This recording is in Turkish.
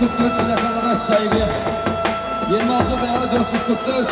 444 plakalara saygı. 26 veya 444